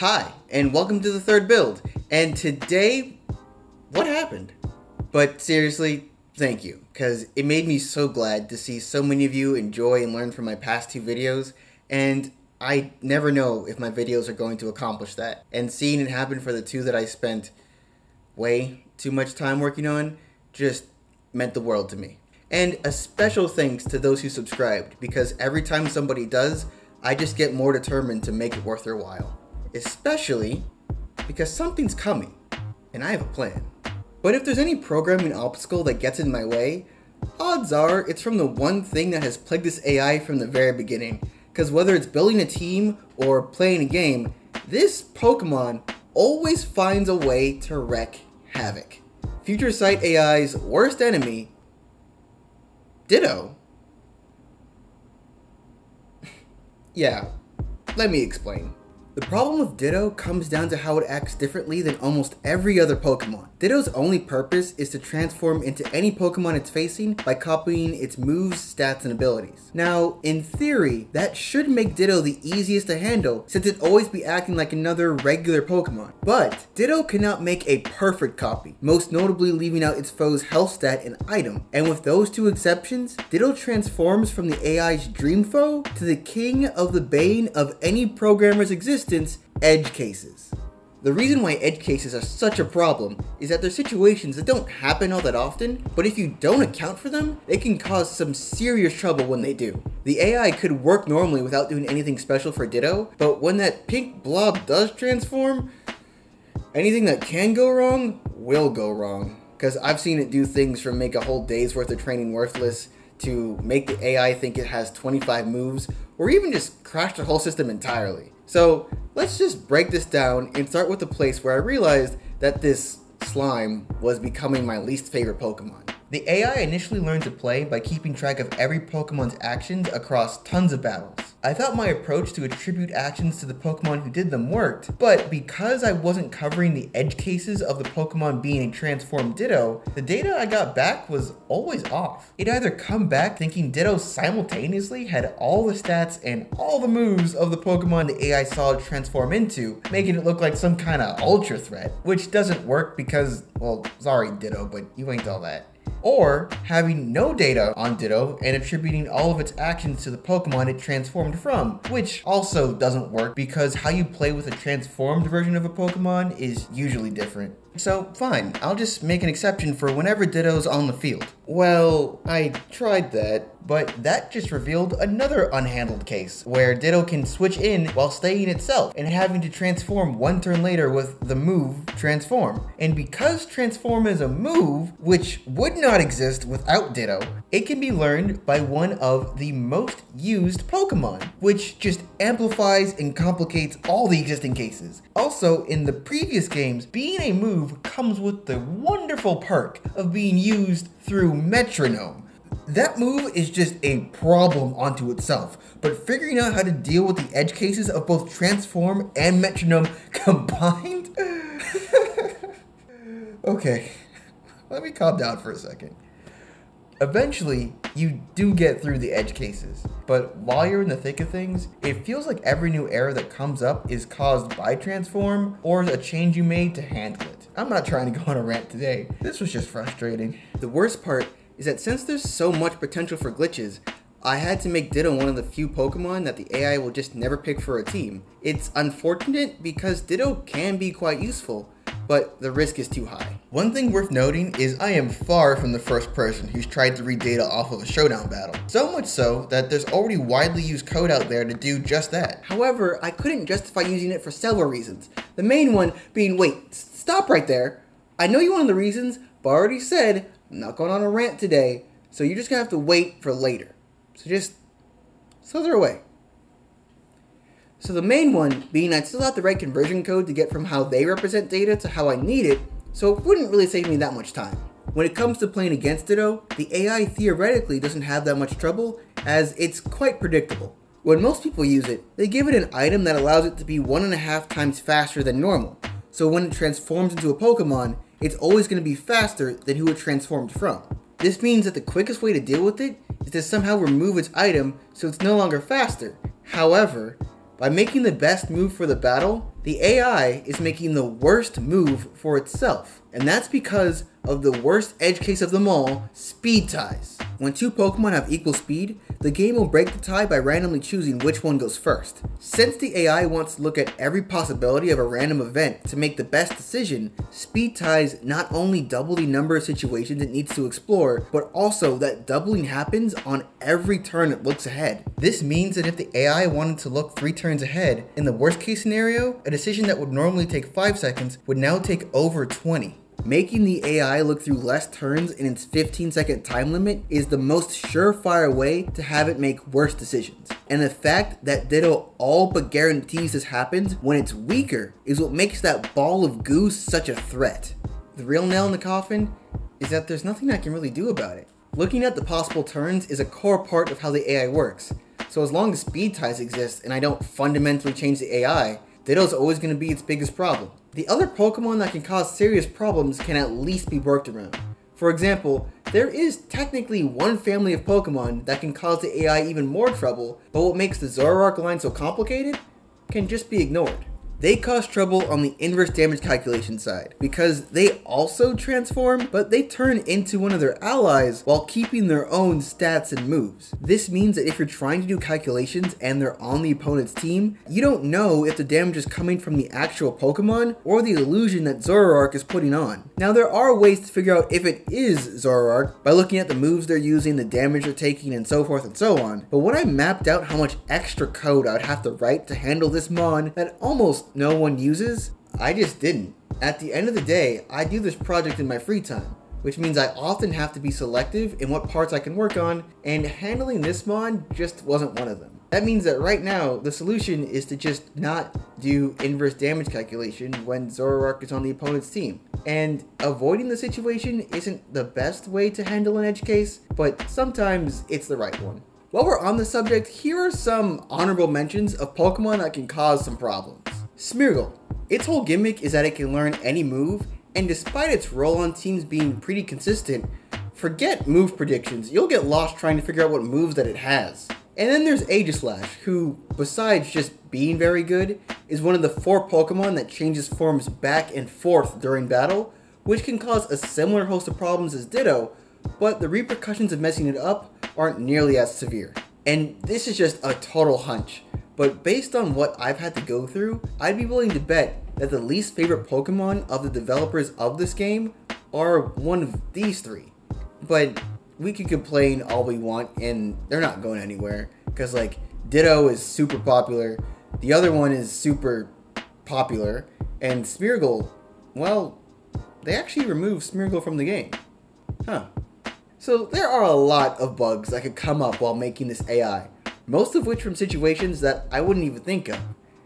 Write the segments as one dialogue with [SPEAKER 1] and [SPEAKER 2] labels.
[SPEAKER 1] Hi, and welcome to the third build. And today, what happened? But seriously, thank you, because it made me so glad to see so many of you enjoy and learn from my past two videos, and I never know if my videos are going to accomplish that. And seeing it happen for the two that I spent way too much time working on just meant the world to me. And a special thanks to those who subscribed, because every time somebody does, I just get more determined to make it worth their while. Especially because something's coming, and I have a plan. But if there's any programming obstacle that gets in my way, odds are it's from the one thing that has plagued this AI from the very beginning. Because whether it's building a team or playing a game, this Pokemon always finds a way to wreak havoc. Future Sight AI's worst enemy, Ditto. yeah, let me explain. The problem with Ditto comes down to how it acts differently than almost every other Pokemon. Ditto's only purpose is to transform into any Pokemon it's facing by copying its moves, stats, and abilities. Now, in theory, that should make Ditto the easiest to handle since it'd always be acting like another regular Pokemon. But, Ditto cannot make a perfect copy, most notably leaving out its foe's health stat and item. And with those two exceptions, Ditto transforms from the AI's dream foe to the king of the bane of any programmer's existence edge cases. The reason why edge cases are such a problem is that they're situations that don't happen all that often, but if you don't account for them, they can cause some serious trouble when they do. The AI could work normally without doing anything special for Ditto, but when that pink blob does transform, anything that can go wrong will go wrong. Because I've seen it do things from make a whole day's worth of training worthless to make the AI think it has 25 moves, or even just crash the whole system entirely. So let's just break this down and start with the place where I realized that this slime was becoming my least favorite Pokemon. The AI initially learned to play by keeping track of every Pokemon's actions across tons of battles. I thought my approach to attribute actions to the Pokemon who did them worked, but because I wasn't covering the edge cases of the Pokemon being a transformed Ditto, the data I got back was always off. It either come back thinking Ditto simultaneously had all the stats and all the moves of the Pokemon the AI saw it transform into, making it look like some kind of ultra threat, which doesn't work because, well, sorry Ditto, but you ain't all that or having no data on Ditto and attributing all of its actions to the Pokemon it transformed from, which also doesn't work because how you play with a transformed version of a Pokemon is usually different. So fine, I'll just make an exception for whenever Ditto's on the field. Well, I tried that, but that just revealed another unhandled case, where Ditto can switch in while staying itself and having to transform one turn later with the move Transform. And because Transform is a move, which would not exist without Ditto, it can be learned by one of the most used Pokemon, which just amplifies and complicates all the existing cases. Also, in the previous games, being a move comes with the wonderful perk of being used through metronome. That move is just a problem onto itself, but figuring out how to deal with the edge cases of both transform and metronome combined? okay, let me calm down for a second. Eventually, you do get through the edge cases, but while you're in the thick of things, it feels like every new error that comes up is caused by Transform or a change you made to handle it. I'm not trying to go on a rant today, this was just frustrating. The worst part is that since there's so much potential for glitches, I had to make Ditto one of the few Pokemon that the AI will just never pick for a team. It's unfortunate because Ditto can be quite useful, but the risk is too high. One thing worth noting is I am far from the first person who's tried to read data off of a showdown battle. So much so that there's already widely used code out there to do just that. However, I couldn't justify using it for several reasons. The main one being, wait, stop right there. I know you wanted the reasons, but I already said I'm not going on a rant today, so you're just gonna have to wait for later. So just, slither away. So the main one being I still have the right conversion code to get from how they represent data to how I need it, so it wouldn't really save me that much time. When it comes to playing against it though, the AI theoretically doesn't have that much trouble, as it's quite predictable. When most people use it, they give it an item that allows it to be one and a half times faster than normal, so when it transforms into a Pokemon, it's always going to be faster than who it transformed from. This means that the quickest way to deal with it is to somehow remove its item so it's no longer faster. However, by making the best move for the battle, The AI is making the worst move for itself, and that's because of the worst edge case of them all, speed ties. When two Pokemon have equal speed, the game will break the tie by randomly choosing which one goes first. Since the AI wants to look at every possibility of a random event to make the best decision, speed ties not only double the number of situations it needs to explore, but also that doubling happens on every turn it looks ahead. This means that if the AI wanted to look three turns ahead, in the worst case scenario, a decision that would normally take 5 seconds would now take over 20. Making the AI look through less turns in its 15 second time limit is the most surefire way to have it make worse decisions. And the fact that Ditto all but guarantees this happens when it's weaker is what makes that ball of goo such a threat. The real nail in the coffin is that there's nothing I can really do about it. Looking at the possible turns is a core part of how the AI works. So as long as speed ties exist and I don't fundamentally change the AI, Ditto's always going to be its biggest problem. The other Pokemon that can cause serious problems can at least be worked around. For example, there is technically one family of Pokemon that can cause the AI even more trouble, but what makes the Zoroark line so complicated can just be ignored. They cause trouble on the inverse damage calculation side because they also transform, but they turn into one of their allies while keeping their own stats and moves. This means that if you're trying to do calculations and they're on the opponent's team, you don't know if the damage is coming from the actual Pokemon or the illusion that Zoroark is putting on. Now there are ways to figure out if it is Zoroark by looking at the moves they're using, the damage they're taking, and so forth and so on. But when I mapped out how much extra code I would have to write to handle this mon that almost no one uses, I just didn't. At the end of the day, I do this project in my free time, which means I often have to be selective in what parts I can work on, and handling this mod just wasn't one of them. That means that right now, the solution is to just not do inverse damage calculation when Zoroark is on the opponent's team. And avoiding the situation isn't the best way to handle an edge case, but sometimes it's the right one. While we're on the subject, here are some honorable mentions of Pokemon that can cause some problems. Smeargle. Its whole gimmick is that it can learn any move, and despite its role on teams being pretty consistent, forget move predictions, you'll get lost trying to figure out what moves that it has. And then there's Aegislash, who, besides just being very good, is one of the four Pokemon that changes forms back and forth during battle, which can cause a similar host of problems as Ditto, but the repercussions of messing it up aren't nearly as severe. And this is just a total hunch, but based on what I've had to go through, I'd be willing to bet that the least favorite Pokemon of the developers of this game are one of these three. But we can complain all we want and they're not going anywhere. Because like Ditto is super popular, the other one is super popular, and Smeargle, well, they actually removed Smeargle from the game. Huh. So there are a lot of bugs that could come up while making this AI most of which from situations that I wouldn't even think of.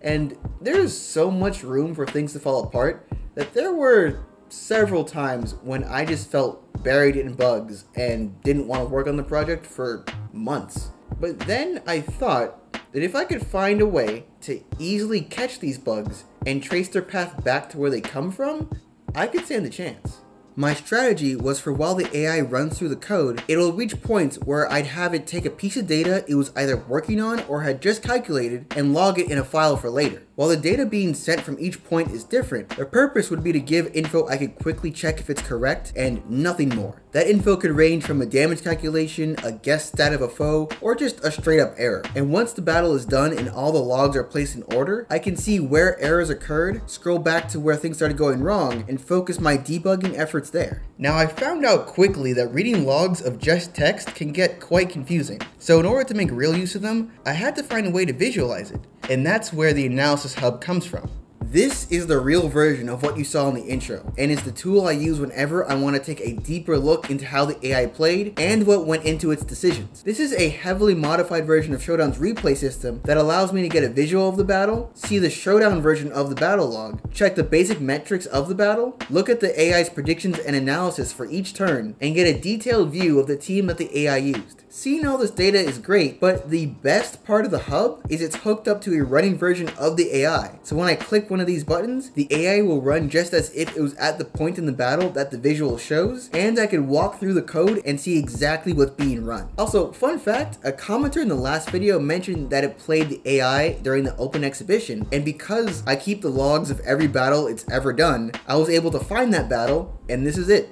[SPEAKER 1] And there's so much room for things to fall apart that there were several times when I just felt buried in bugs and didn't want to work on the project for months. But then I thought that if I could find a way to easily catch these bugs and trace their path back to where they come from, I could stand a chance. My strategy was for while the AI runs through the code, it'll reach points where I'd have it take a piece of data it was either working on or had just calculated and log it in a file for later. While the data being sent from each point is different, the purpose would be to give info I could quickly check if it's correct and nothing more. That info could range from a damage calculation, a guess stat of a foe, or just a straight up error. And once the battle is done and all the logs are placed in order, I can see where errors occurred, scroll back to where things started going wrong, and focus my debugging efforts there. Now I found out quickly that reading logs of just text can get quite confusing. So in order to make real use of them, I had to find a way to visualize it. And that's where the Analysis This hub comes from. This is the real version of what you saw in the intro, and it's the tool I use whenever I want to take a deeper look into how the AI played and what went into its decisions. This is a heavily modified version of Showdown's replay system that allows me to get a visual of the battle, see the Showdown version of the battle log, check the basic metrics of the battle, look at the AI's predictions and analysis for each turn, and get a detailed view of the team that the AI used. Seeing all this data is great, but the best part of the hub is it's hooked up to a running version of the AI. So when I click one of these buttons, the AI will run just as if it was at the point in the battle that the visual shows, and I can walk through the code and see exactly what's being run. Also, fun fact, a commenter in the last video mentioned that it played the AI during the open exhibition, and because I keep the logs of every battle it's ever done, I was able to find that battle, and this is it.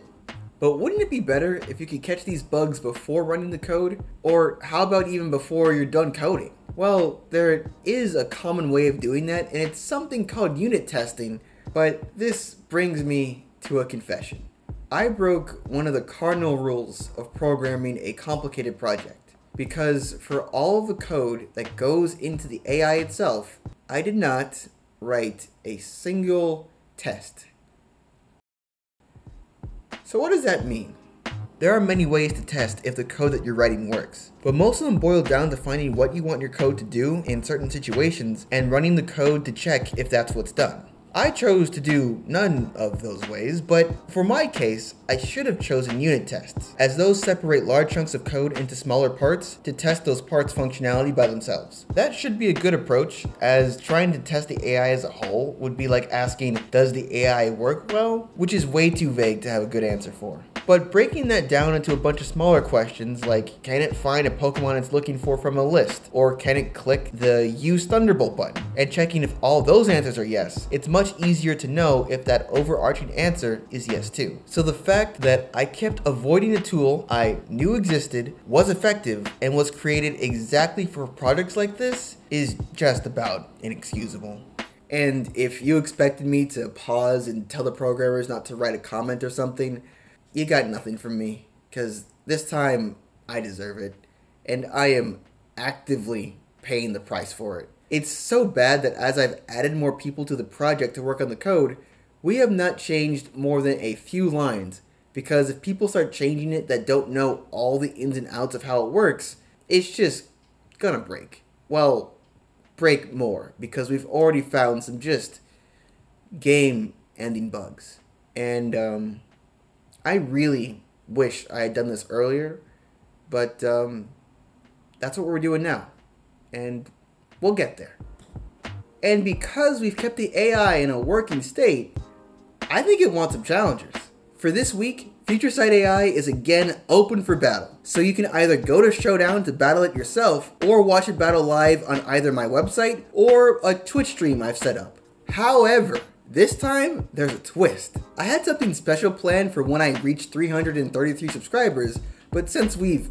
[SPEAKER 1] But wouldn't it be better if you could catch these bugs before running the code? Or how about even before you're done coding? Well, there is a common way of doing that, and it's something called unit testing, but this brings me to a confession. I broke one of the cardinal rules of programming a complicated project, because for all of the code that goes into the AI itself, I did not write a single test. So what does that mean? There are many ways to test if the code that you're writing works, but most of them boil down to finding what you want your code to do in certain situations and running the code to check if that's what's done. I chose to do none of those ways, but for my case, I should have chosen unit tests, as those separate large chunks of code into smaller parts to test those parts' functionality by themselves. That should be a good approach, as trying to test the AI as a whole would be like asking, does the AI work well? Which is way too vague to have a good answer for. But breaking that down into a bunch of smaller questions like can it find a Pokemon it's looking for from a list? Or can it click the use Thunderbolt button? And checking if all those answers are yes, it's much easier to know if that overarching answer is yes too. So the fact that I kept avoiding a tool I knew existed, was effective, and was created exactly for projects like this is just about inexcusable. And if you expected me to pause and tell the programmers not to write a comment or something, you got nothing from me because this time I deserve it and I am actively paying the price for it. It's so bad that as I've added more people to the project to work on the code, we have not changed more than a few lines because if people start changing it that don't know all the ins and outs of how it works, it's just gonna break. Well, break more because we've already found some just game ending bugs. And um, I really wish I had done this earlier, but um, that's what we're doing now. And we'll get there. And because we've kept the AI in a working state, I think it wants some challengers. For this week, Future Sight AI is again open for battle. So you can either go to Showdown to battle it yourself, or watch it battle live on either my website or a Twitch stream I've set up. However, this time, there's a twist. I had something special planned for when I reached 333 subscribers, but since we've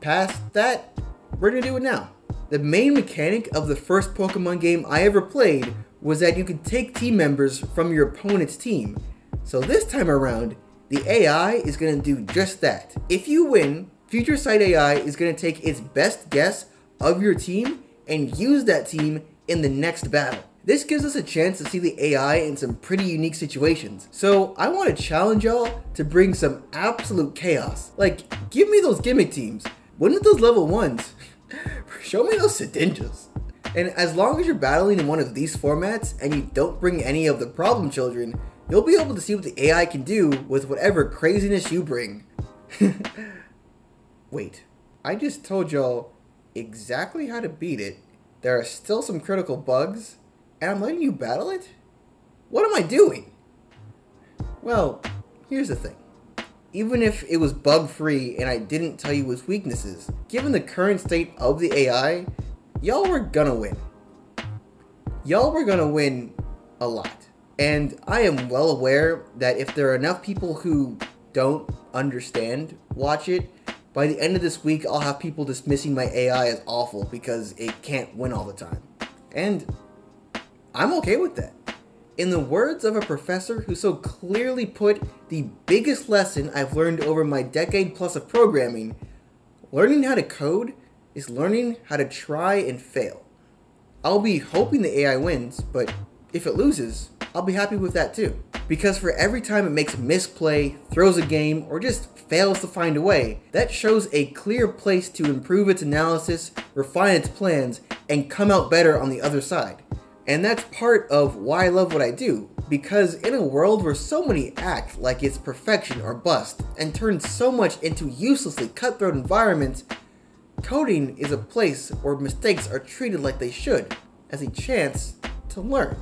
[SPEAKER 1] passed that, we're gonna do it now. The main mechanic of the first Pokemon game I ever played was that you could take team members from your opponent's team. So this time around, the AI is gonna do just that. If you win, Future Sight AI is gonna take its best guess of your team and use that team in the next battle. This gives us a chance to see the AI in some pretty unique situations. So I want to challenge y'all to bring some absolute chaos. Like, give me those gimmick teams. When those level ones? Show me those Shedinjas. And as long as you're battling in one of these formats and you don't bring any of the problem children, you'll be able to see what the AI can do with whatever craziness you bring. Wait, I just told y'all exactly how to beat it. There are still some critical bugs, and I'm letting you battle it? What am I doing? Well, here's the thing. Even if it was bug free and I didn't tell you its weaknesses, given the current state of the AI, y'all were gonna win. Y'all were gonna win a lot. And I am well aware that if there are enough people who don't understand watch it, by the end of this week, I'll have people dismissing my AI as awful because it can't win all the time. And I'm okay with that. In the words of a professor who so clearly put the biggest lesson I've learned over my decade plus of programming, learning how to code is learning how to try and fail. I'll be hoping the AI wins, but if it loses, I'll be happy with that too. Because for every time it makes a misplay, throws a game, or just fails to find a way, that shows a clear place to improve its analysis, refine its plans, and come out better on the other side. And that's part of why I love what I do, because in a world where so many act like it's perfection or bust, and turn so much into uselessly cutthroat environments, coding is a place where mistakes are treated like they should, as a chance to learn.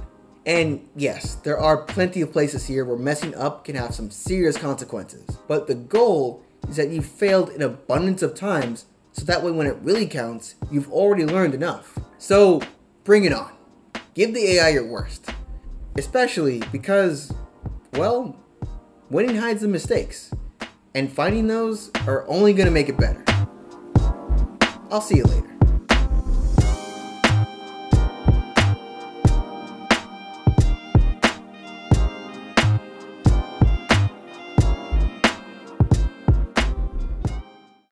[SPEAKER 1] And yes, there are plenty of places here where messing up can have some serious consequences. But the goal is that you've failed an abundance of times so that way when it really counts, you've already learned enough. So bring it on. Give the AI your worst. Especially because, well, winning hides the mistakes. And finding those are only going to make it better. I'll see you later.